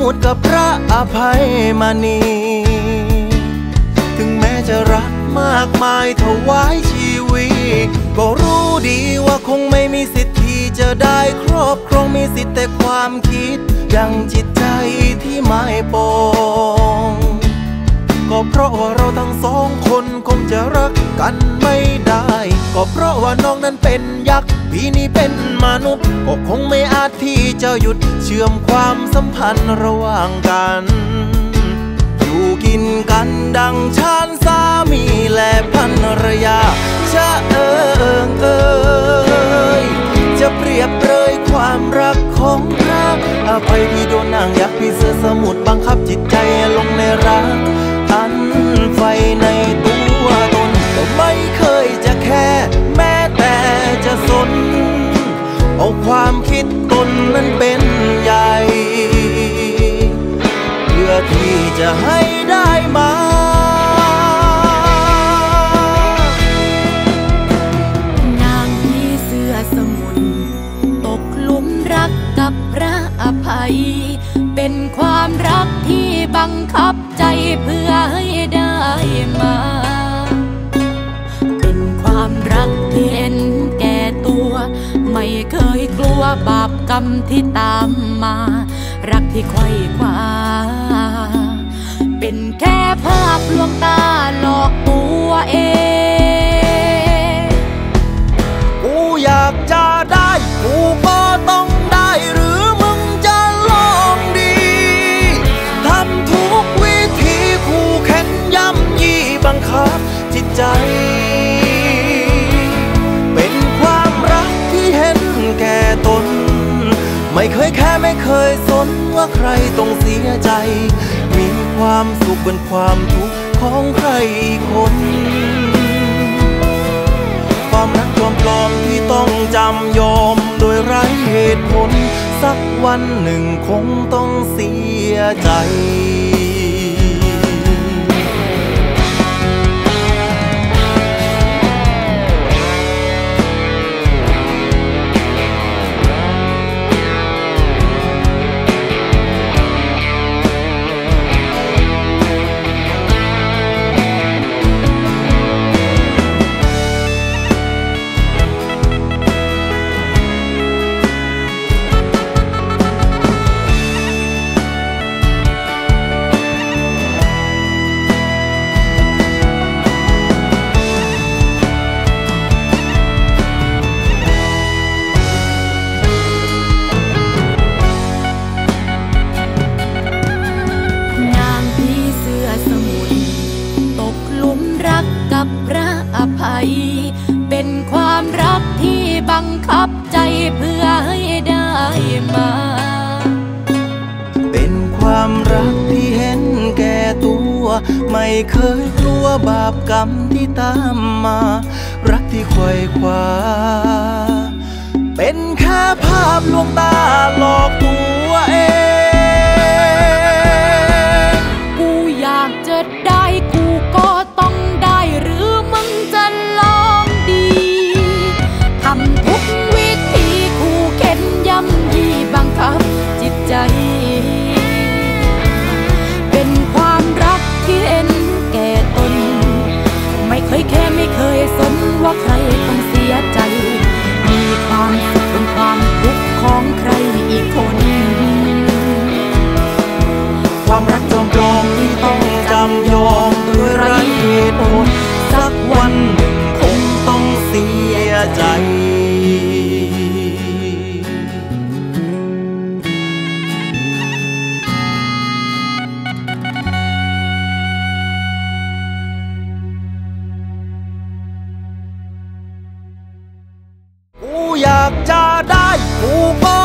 มุทรกับพระอภัยมณี ถึงแม้จะรักมากมายถวายชีวิต ก็รู้ดีว่าคงไม่มีสิทธิ์ที่จะได้ครอบครองมีสิทธิ์แต่ความคิดยังจิตใจที่ไม่ปองก็เพราะว่าเราทั้งสองคนคงจะรักกันไม่ได้ ก็เพราะว่าน้องนั้นเป็นยักษ์พี่นี่เป็นมนุษย์ก็คงไม่อาจที่จะหยุดเชื่อมความสัมพันธ์ระหว่างกัน อยู่กินกันดังชานสามีและภรรยา จะเอิงเอยจะเปรียบเปรยความรักของเราอภัยที่โดนนางยักษ์พี่เสือสมุทรบังคับจิต นั้นเป็นใหญ่ เพื่อที่จะให้ได้มานางพีเสือสมุนตกหลุมรักกับพระอภัย เป็นความรักที่บังคับใจเพื่อให้ได้มา เป็นความรักที่เห็น ไม่เคยกลัวบาปกรรมที่ตามมา รักที่ไขว้คว้าเป็นแค่ภาพลวงตาหลอกตัวเอง กูอยากจะได้ กูก็ต้องได้หรือมึงจะลองดีทำทุกวิธีคู่แค้นย่ำยี่บังคับจิตใจ ไม่เคยแค่ไม่เคยสนว่าใครต้องเสียใจ มีความสุขบนความทุกข์ของใครคน ความรักจอมปลอมที่ต้องจำยอมโดยไร้เหตุผล สักวันหนึ่งคงต้องเสียใจ บังคับใจเพื่อให้ได้มา เป็นความรักที่เห็นแก่ตัว ไม่เคยกลัวบาปกรรมที่ตามมา รักที่ไขว่คว้าเป็นแค่ภาพลวงตาหลอกตัว ว่าใครต้องเสียใจ มีความสุขเป็นความทุกข์ของใครอีกคน กูอยาก